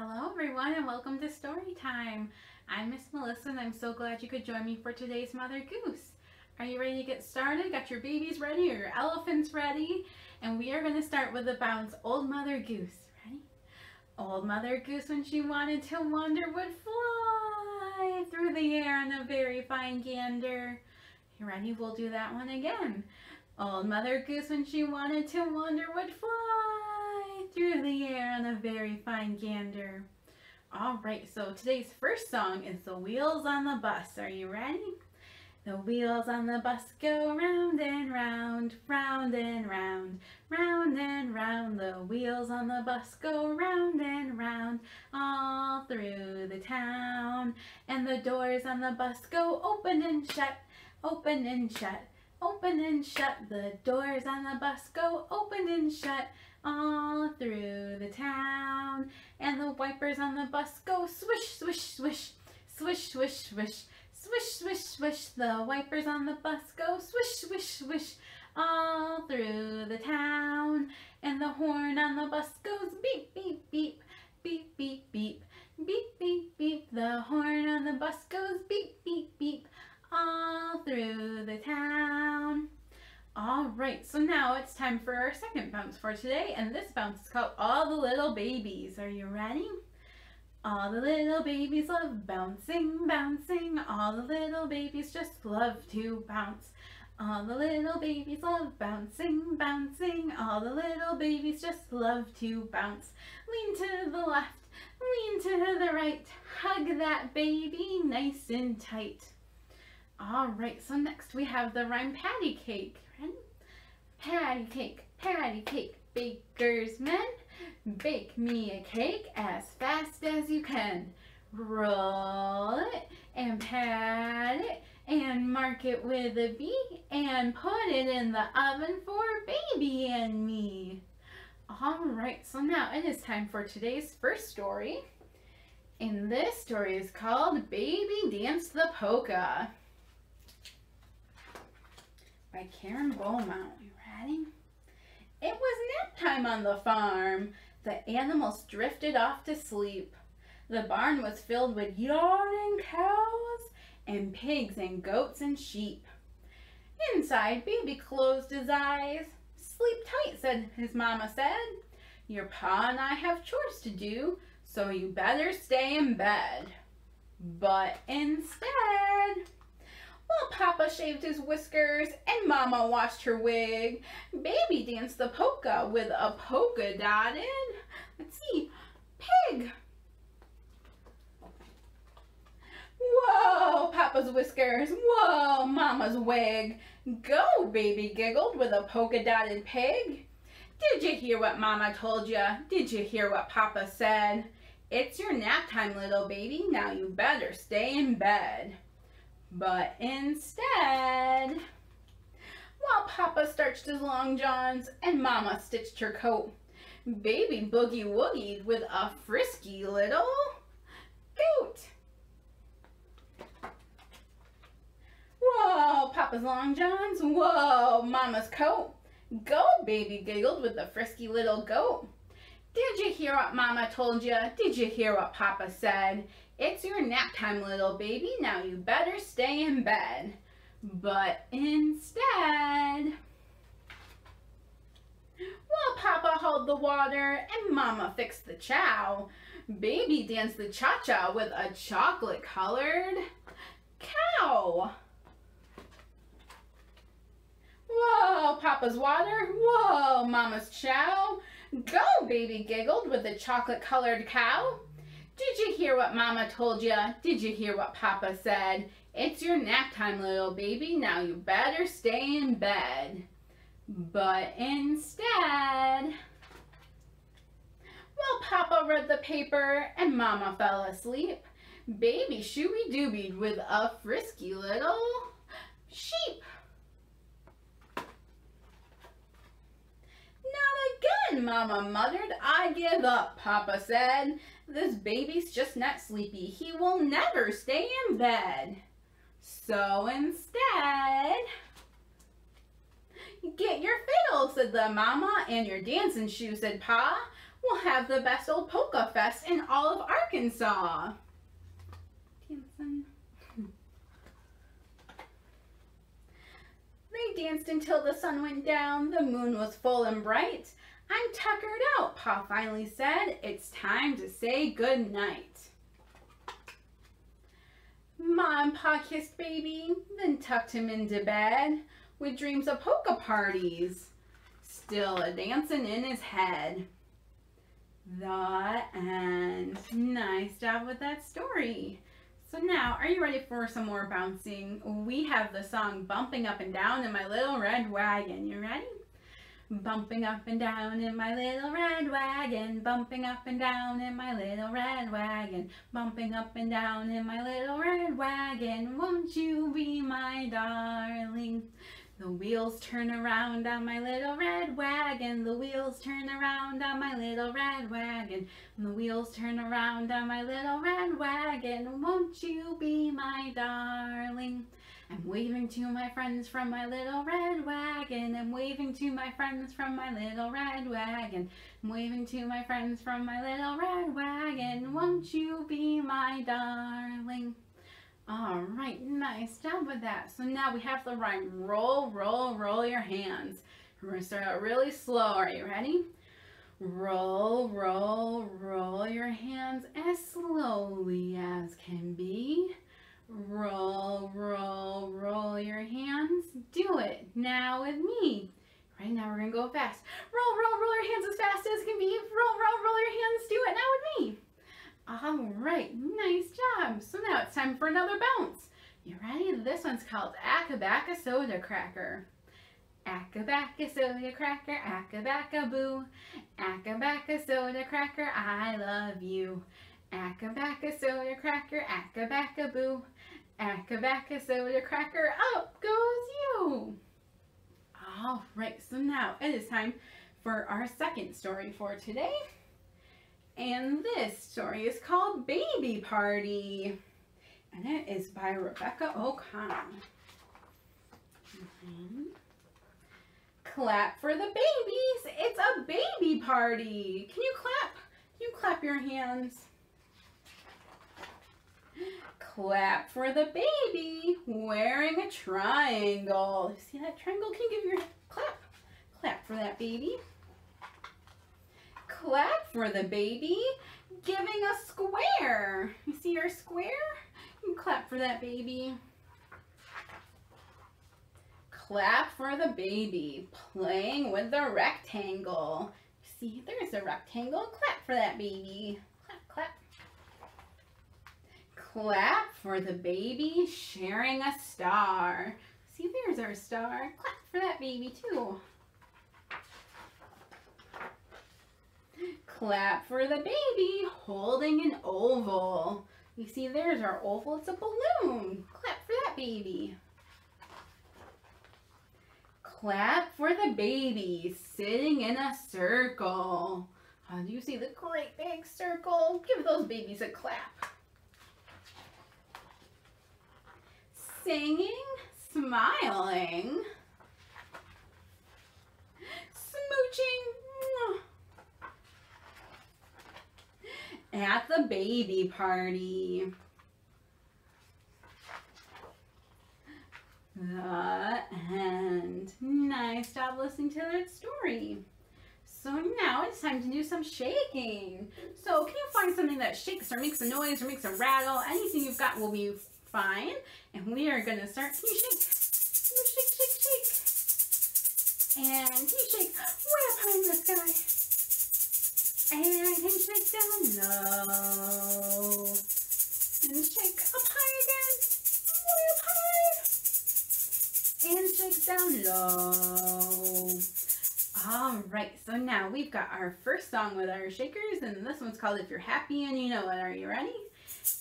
Hello everyone and welcome to Story Time. I'm Miss Melissa and I'm so glad you could join me for today's Mother Goose. Are you ready to get started? Got your babies ready or your elephants ready? And we are going to start with the bounce Old Mother Goose. Ready? Old Mother Goose when she wanted to wander would fly through the air on a very fine gander. You ready? We'll do that one again. Old Mother Goose when she wanted to wander would fly through the air on a very fine gander. All right, so today's first song is The Wheels on the Bus. Are you ready? The wheels on the bus go round and round, round and round, round and round. The wheels on the bus go round and round, all through the town. And the doors on the bus go open and shut, open and shut, open and shut. The doors on the bus go open and shut all through the town. And the wipers on the bus go swish, swish, swish, swish, swish, swish. Swish, swish, swish, the wipers on the bus go swish, swish, swish, all through the town. And the horn on the bus goes beep, beep, beep, beep, beep, beep, beep, beep, beep. The horn on the bus goes beep, beep, beep, all through the town. Right, so now it's time for our second bounce for today, and this bounce is called All the Little Babies. Are you ready? All the little babies love bouncing, bouncing. All the little babies just love to bounce. All the little babies love bouncing, bouncing. All the little babies just love to bounce. Lean to the left, lean to the right. Hug that baby nice and tight. All right, so next we have the rhyme patty cake. Ready? Patty cake, patty cake, baker's men. Bake me a cake as fast as you can. Roll it and pat it and mark it with a B and put it in the oven for baby and me. All right, so now it is time for today's first story. And this story is called Baby Dance the Polka by Karen Beaumont. It was nap time on the farm. The animals drifted off to sleep. The barn was filled with yawning cows and pigs and goats and sheep. Inside, baby closed his eyes. Sleep tight, said his mama said. Your pa and I have chores to do, so you better stay in bed. But instead, while Papa shaved his whiskers and Mama washed her wig, Baby danced the polka with a polka dotted, let's see, pig. Whoa, Papa's whiskers. Whoa, Mama's wig. Go, Baby giggled with a polka dotted pig. Did you hear what Mama told you? Did you hear what Papa said? It's your nap time, little baby. Now you better stay in bed. But instead, while Papa starched his long johns and Mama stitched her coat, Baby boogie woogied with a frisky little goat. Whoa, Papa's long johns. Whoa, Mama's coat. Go, baby giggled with the frisky little goat. Did you hear what Mama told you? Did you hear what Papa said? It's your nap time, little baby. Now you better stay in bed. But instead, while Papa hauled the water and Mama fixed the chow, Baby danced the cha-cha with a chocolate-colored cow. Whoa, Papa's water. Whoa, Mama's chow. Go, Baby giggled with the chocolate-colored cow. Did you hear what Mama told you? Did you hear what Papa said? It's your nap time, little baby. Now you better stay in bed. But instead, while Papa read the paper and Mama fell asleep, Baby shooby doobied with a frisky little sheep. Not again, Mama muttered. I give up, Papa said. This baby's just not sleepy. He will never stay in bed. So instead, get your fiddle, said the mama, and your dancing shoes, said Pa. we'll have the best old polka fest in all of Arkansas. Dancing. They danced until the sun went down, the moon was full and bright. I'm tuckered out, Pa finally said. It's time to say good night. Ma and Pa kissed baby, then tucked him into bed with dreams of polka parties, still a dancing in his head. The end. Nice job with that story. So now, are you ready for some more bouncing? We have the song Bumping Up and Down in My Little Red Wagon. You ready? Bumping up and down in my little red wagon, bumping up and down in my little red wagon, bumping up and down in my little red wagon, won't you be my darling? The wheels turn around on my little red wagon. The wheels turn around on my little red wagon. The wheels turn around on my little red wagon. Won't you be my darling? I'm waving to my friends from my little red wagon. I'm waving to my friends from my little red wagon. I'm waving to my friends from my little red wagon. Won't you be my darling? All right, nice job with that. So now we have the rhyme, roll, roll, roll your hands. We're gonna start out really slow. Are you ready? Roll, roll, roll your hands as slowly as can be. Roll, roll, roll your hands. Do it now with me. Right now we're gonna go fast. Roll, roll, roll your hands as fast as can be. Roll, roll, roll your hands. Do it now with me. All right, nice job. So now it's time for another bounce. You ready? This one's called Acka Backa Soda Cracker. Acka backa soda cracker, acka backa boo. Acka backa soda cracker, I love you. Acka backa soda cracker, acka backa boo. Acka backa soda cracker, up goes you. All right, so now it is time for our second story for today. And this story is called Baby Party. And it is by Rebecca O'Connell. Mm-hmm. Clap for the babies. It's a baby party. Can you clap? Can you clap your hands? Clap for the baby wearing a triangle. See that triangle? Can you give your clap? Clap for that baby clap for the baby giving a square. You see our square? You clap for that baby. Clap for the baby playing with the rectangle. See, there's a rectangle. Clap for that baby. Clap, for the baby sharing a star. See, there's our star. Clap for that baby too. Clap for the baby holding an oval. You see, there's our oval. It's a balloon. Clap for that baby. Clap for the baby sitting in a circle. Oh, do you see the great big circle? Give those babies a clap. Singing, smiling, smooching, at the baby party. The end. Nice job listening to that story. So now it's time to do some shaking. So can you find something that shakes or makes a noise or makes a rattle? Anything you've got will be fine. And we are going to start. Can you shake? Can you shake, shake, shake? And can you shake way up high in the sky? And you shake down low. And shake up high again. Way up high. And shake down low. All right, so now we've got our first song with our shakers, and this one's called If You're Happy and You Know It. Are you ready?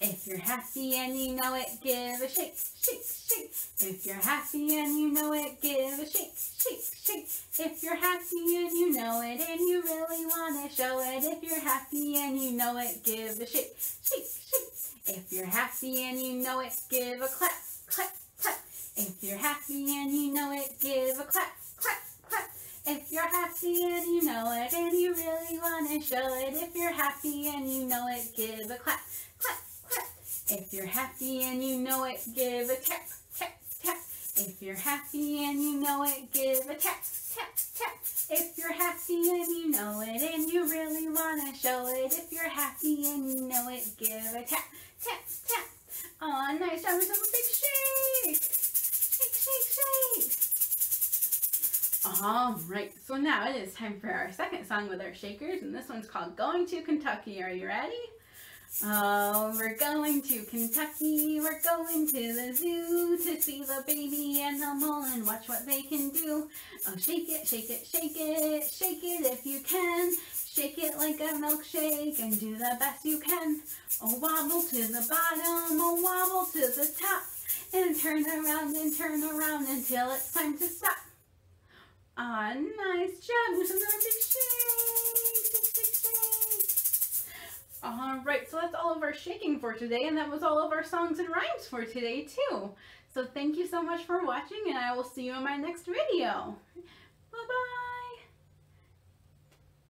If you're happy and you know it, give a shake, shake, shake. If you're happy and you know it, give a shake, shake, shake. If you're happy and you know it and you really want to show it. If you're happy and you know it, give a shake, shake, shake. If you're happy and you know it, give a clap, clap, clap. If you're happy and you know it, give a clap, clap, clap. If you're happy and you know it and you really want to show it. If you're happy and you know it, give a clap. If you're happy and you know it, give a tap, tap, tap. If you're happy and you know it, give a tap, tap, tap. If you're happy and you know it and you really want to show it. If you're happy and you know it, give a tap, tap, tap. Oh, nice job. Some big shake. Shake, shake, shake. All right, so now it is time for our second song with our shakers, and this one's called Going to Kentucky. Are you ready? Oh, we're going to Kentucky, we're going to the zoo to see the baby animal and watch what they can do. Oh, shake it, shake it, shake it, shake it if you can. Shake it like a milkshake and do the best you can. Oh, wobble to the bottom, oh, wobble to the top. And turn around and turn around until it's time to stop. Ah, nice job. Another big shake, big, big shake. All right, so that's all of our shaking for today, and that was all of our songs and rhymes for today, too. So thank you so much for watching, and I will see you in my next video. Bye-bye!